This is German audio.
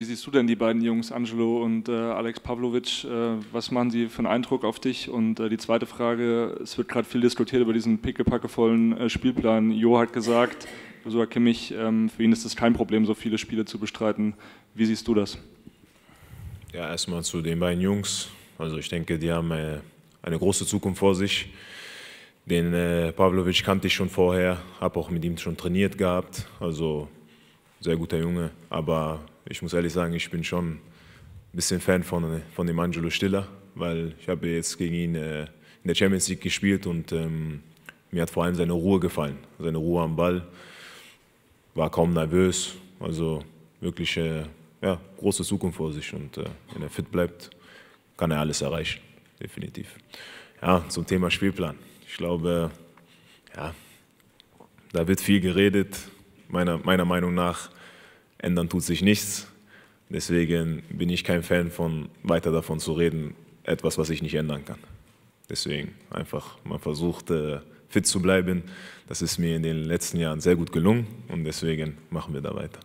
Wie siehst du denn die beiden Jungs, Angelo und äh, Alex Pavlovic? Äh, was machen sie für einen Eindruck auf dich? Und äh, die zweite Frage, es wird gerade viel diskutiert über diesen pickepackevollen äh, Spielplan. Jo hat gesagt, Joshua Kimmich, ähm, für ihn ist es kein Problem, so viele Spiele zu bestreiten. Wie siehst du das? Ja, erstmal zu den beiden Jungs. Also ich denke, die haben äh, eine große Zukunft vor sich. Den äh, Pavlovic kannte ich schon vorher, habe auch mit ihm schon trainiert gehabt. Also sehr guter Junge, aber ich muss ehrlich sagen, ich bin schon ein bisschen Fan von, von dem Angelo Stiller, weil ich habe jetzt gegen ihn äh, in der Champions League gespielt und ähm, mir hat vor allem seine Ruhe gefallen. Seine Ruhe am Ball, war kaum nervös, also wirklich äh, ja, große Zukunft vor sich und äh, wenn er fit bleibt, kann er alles erreichen, definitiv. Ja, zum Thema Spielplan. Ich glaube, ja, da wird viel geredet, meiner, meiner Meinung nach ändern tut sich nichts. Deswegen bin ich kein Fan von weiter davon zu reden, etwas, was ich nicht ändern kann. Deswegen einfach, man versucht äh, fit zu bleiben. Das ist mir in den letzten Jahren sehr gut gelungen und deswegen machen wir da weiter.